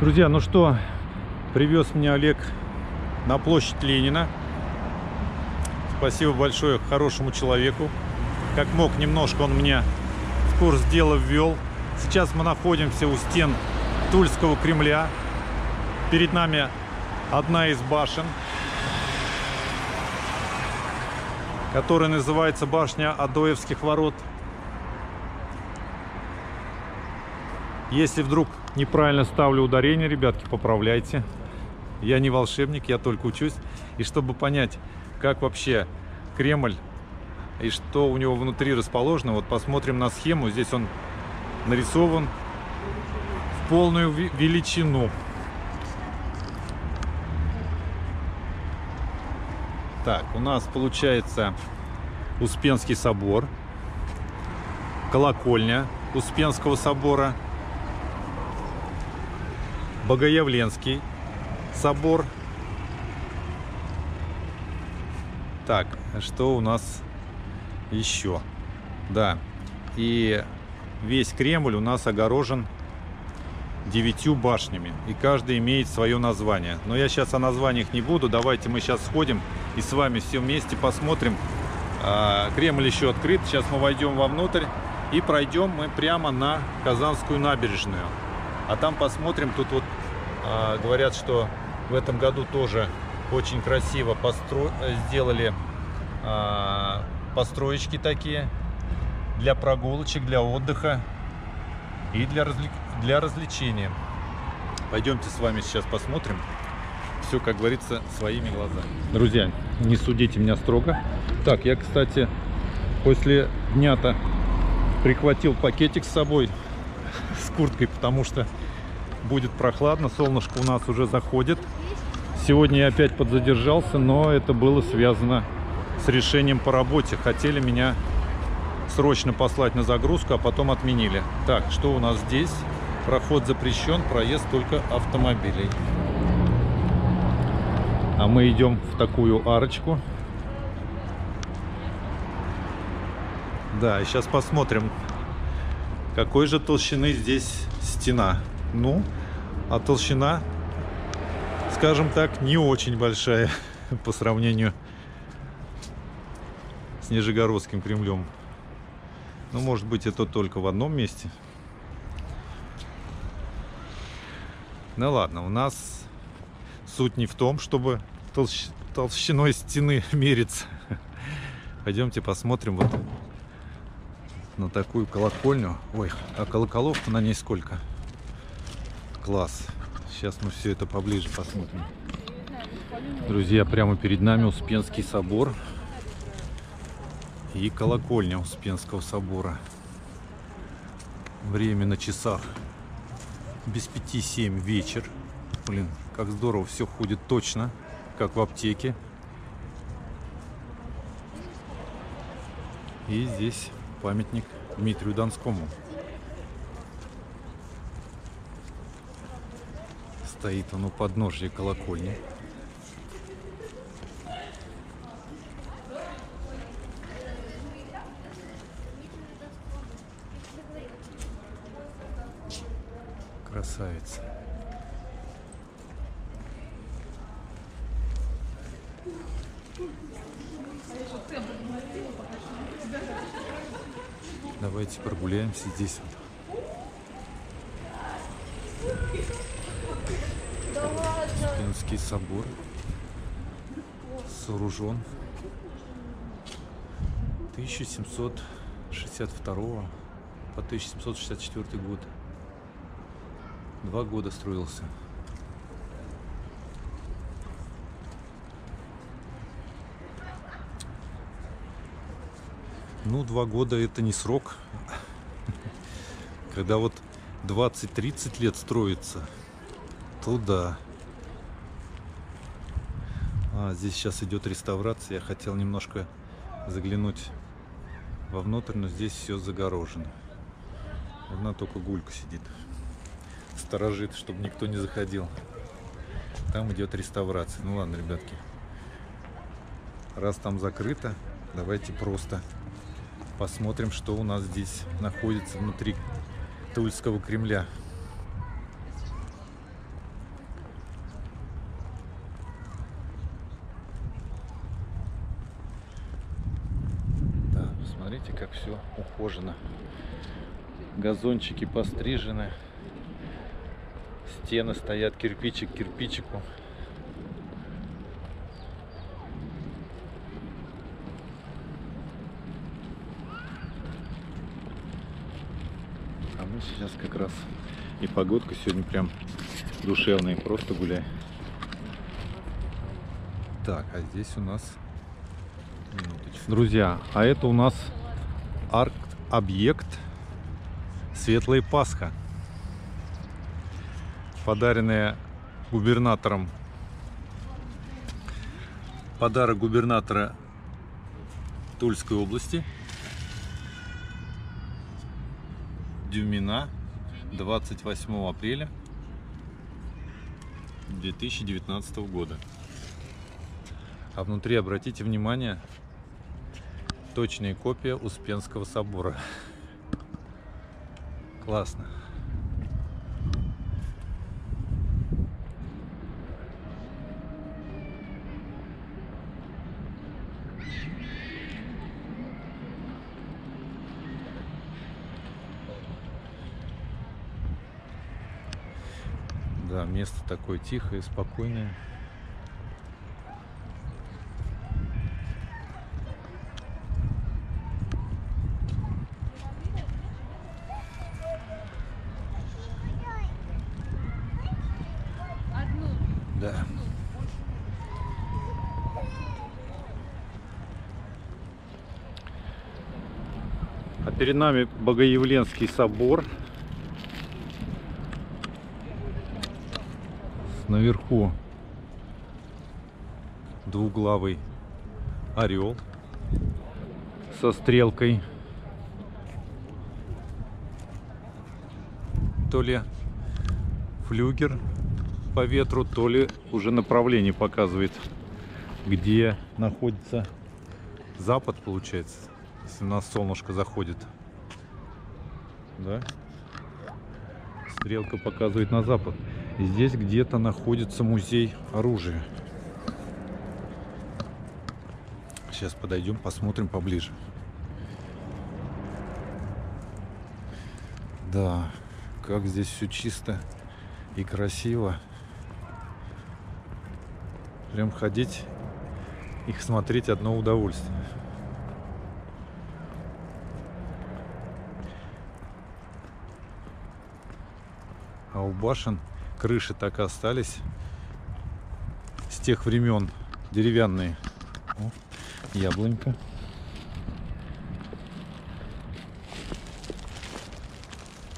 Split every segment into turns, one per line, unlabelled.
Друзья, ну что, привез меня Олег на площадь Ленина. Спасибо большое хорошему человеку. Как мог, немножко он меня в курс дела ввел. Сейчас мы находимся у стен Тульского Кремля. Перед нами одна из башен, которая называется башня Адоевских ворот. Если вдруг неправильно ставлю ударение, ребятки, поправляйте. Я не волшебник, я только учусь. И чтобы понять, как вообще Кремль и что у него внутри расположено, вот посмотрим на схему. Здесь он нарисован в полную величину. Так, у нас получается Успенский собор, колокольня Успенского собора – Богоявленский собор. Так, что у нас еще? Да, и весь Кремль у нас огорожен девятью башнями. И каждый имеет свое название. Но я сейчас о названиях не буду. Давайте мы сейчас сходим и с вами все вместе посмотрим. А, Кремль еще открыт. Сейчас мы войдем вовнутрь и пройдем мы прямо на Казанскую набережную. А там посмотрим, тут вот говорят, что в этом году тоже очень красиво постро... сделали а, построечки такие для прогулочек, для отдыха и для, развлек... для развлечения. Пойдемте с вами сейчас посмотрим. Все, как говорится, своими глазами. Друзья, не судите меня строго. Так, я, кстати, после дня-то прихватил пакетик с собой с курткой, потому что будет прохладно. Солнышко у нас уже заходит. Сегодня я опять подзадержался, но это было связано с решением по работе. Хотели меня срочно послать на загрузку, а потом отменили. Так, что у нас здесь? Проход запрещен, проезд только автомобилей. А мы идем в такую арочку. Да, сейчас посмотрим, какой же толщины здесь стена. Ну, а толщина, скажем так, не очень большая по сравнению с Нижегородским Кремлем. Ну, может быть, это только в одном месте. Ну ладно, у нас суть не в том, чтобы толщ... толщиной стены мериться. Пойдемте посмотрим вот на такую колокольню. Ой, а колоколов на ней сколько? Класс. Сейчас мы все это поближе посмотрим. Друзья, прямо перед нами Успенский собор и колокольня Успенского собора. Время на часах без пяти семь вечер. Блин, как здорово, все ходит точно, как в аптеке. И здесь памятник Дмитрию Донскому. Стоит он у подножья колокольни. Красавица. Давайте прогуляемся здесь. Успенский собор сооружен 1762 по 1764 год. Два года строился. Ну, два года это не срок. Когда вот 20-30 лет строится, то да. А, здесь сейчас идет реставрация. Я хотел немножко заглянуть вовнутрь, но здесь все загорожено. Одна только гулька сидит. Сторожит, чтобы никто не заходил. Там идет реставрация. Ну ладно, ребятки. Раз там закрыто, давайте просто посмотрим, что у нас здесь находится внутри Тульского Кремля. Смотрите, как все ухожено. Газончики пострижены. Стены стоят кирпичик к кирпичику. А мы сейчас как раз и погодка сегодня прям душевная, просто гуляй. Так, а здесь у нас. Друзья, а это у нас арт-объект Светлая Пасха. Подаренная губернатором. Подарок губернатора Тульской области. Дюмина 28 апреля 2019 года. А внутри, обратите внимание, точная копия Успенского собора. Классно. Да, место такое тихое, спокойное. Да. А перед нами Богоявленский собор. Наверху двуглавый орел со стрелкой. То ли флюгер по ветру, то ли уже направление показывает, где находится запад, получается, если у нас солнышко заходит. Да? Стрелка показывает на запад. И здесь где-то находится музей оружия. Сейчас подойдем, посмотрим поближе. Да, как здесь все чисто и красиво. Прям ходить, их смотреть одно удовольствие. А у башен крыши так и остались с тех времен деревянные. О, яблонька.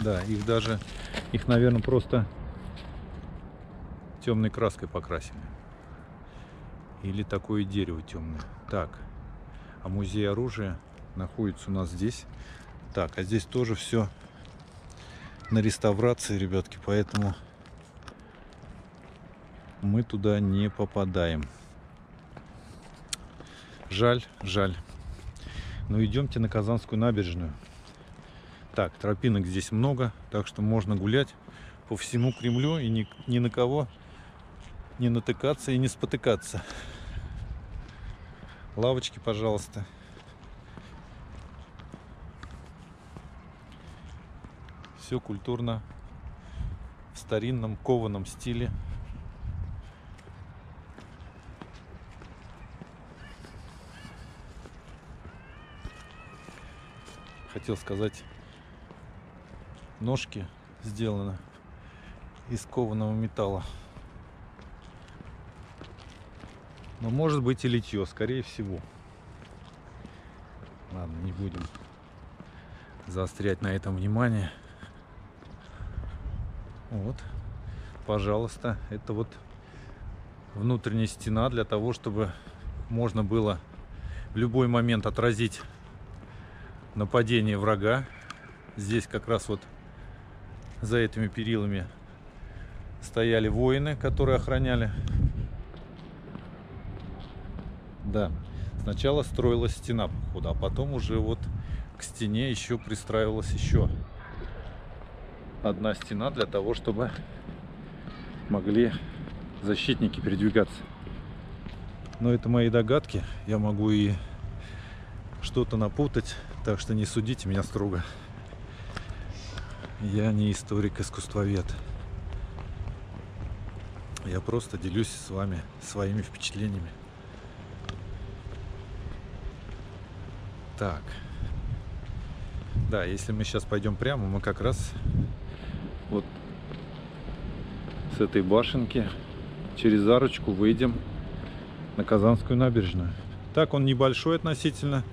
Да, их даже, их, наверное, просто темной краской покрасили. Или такое дерево темное. Так, а музей оружия находится у нас здесь. Так, а здесь тоже все на реставрации, ребятки, поэтому мы туда не попадаем. Жаль, жаль. Но идемте на Казанскую набережную. Так, тропинок здесь много, так что можно гулять по всему Кремлю и ни, ни на кого не натыкаться и не спотыкаться. Лавочки, пожалуйста. Все культурно в старинном кованом стиле. Хотел сказать, ножки сделаны из кованого металла. Но может быть и литье, скорее всего. Ладно, не будем заострять на этом внимание. Вот, пожалуйста, это вот внутренняя стена для того, чтобы можно было в любой момент отразить нападение врага. Здесь как раз вот за этими перилами стояли воины, которые охраняли да. Сначала строилась стена, походу, а потом уже вот к стене еще пристраивалась еще одна стена для того, чтобы могли защитники передвигаться. Но это мои догадки. Я могу и что-то напутать, так что не судите меня строго. Я не историк-искусствовед. Я просто делюсь с вами своими впечатлениями. Так. Да, если мы сейчас пойдем прямо, мы как раз вот с этой башенки через арочку выйдем на Казанскую набережную. Так, он небольшой относительно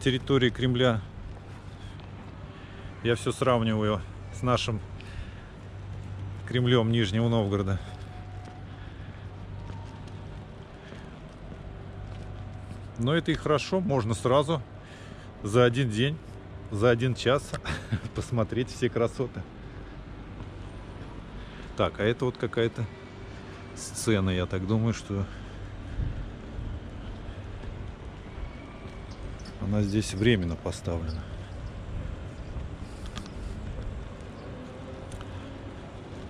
территории Кремля. Я все сравниваю с нашим Кремлем Нижнего Новгорода. Но это и хорошо, можно сразу за один день, за один час посмотреть все красоты. Так, а это вот какая-то сцена, я так думаю, что она здесь временно поставлена.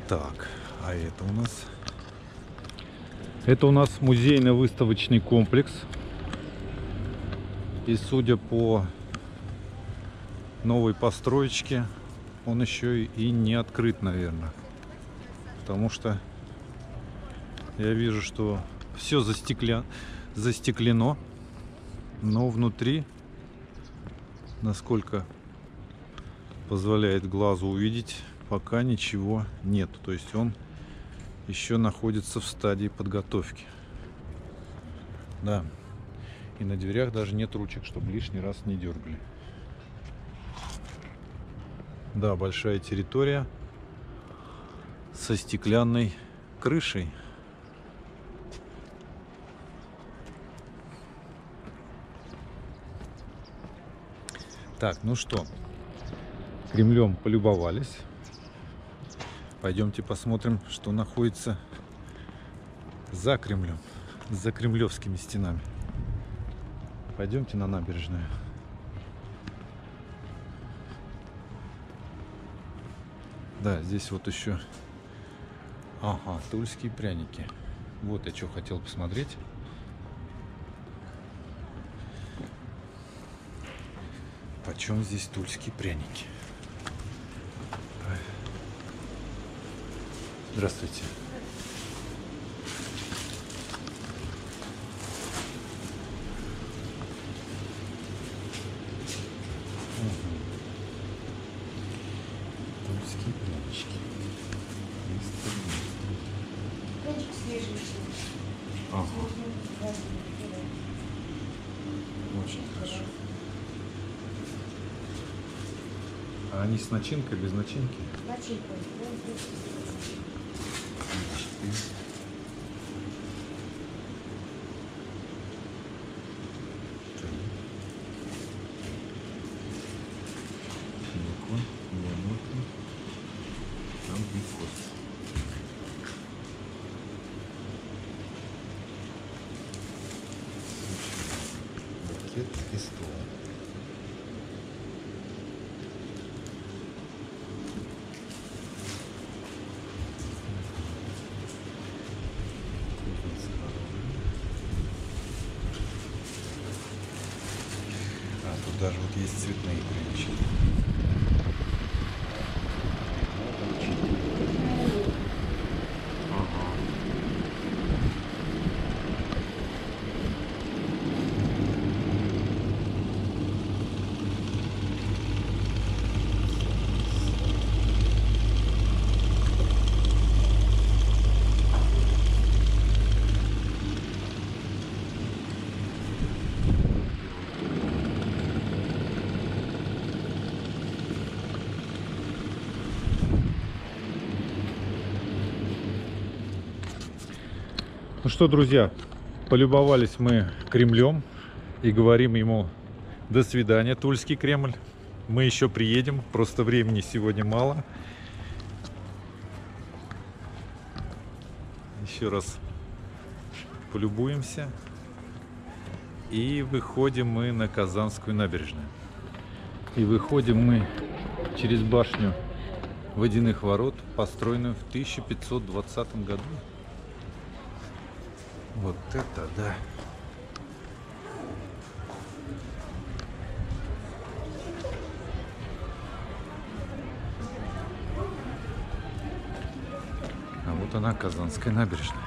Так, а это у нас... Это у нас музейно-выставочный комплекс. И судя по новой построечке, он еще и не открыт, наверное. Потому что я вижу, что все застекля... застеклено, но внутри, насколько позволяет глазу увидеть, пока ничего нет. То есть он еще находится в стадии подготовки. Да. И на дверях даже нет ручек, чтобы лишний раз не дергали. Да, большая территория со стеклянной крышей. Так, ну что, Кремлем полюбовались. Пойдемте посмотрим, что находится за Кремлем, за кремлевскими стенами. Пойдемте на набережную. Да, здесь вот еще... Ага, тульские пряники. Вот я что хотел посмотреть. Почем здесь тульские пряники? Здравствуйте. Тульские прянички.
Кончик свеженький.
Ага, очень хорошо. А они с начинкой, без начинки?
Начинка.
Бекон, тут даже вот есть цветные прянички. Ага. Ну что, друзья, полюбовались мы Кремлем и говорим ему до свидания, Тульский Кремль. Мы еще приедем, просто времени сегодня мало. Еще раз полюбуемся. И выходим мы на Казанскую набережную. И выходим мы через башню водяных ворот, построенную в 1520 году. Вот это да. А вот она, Казанская набережная.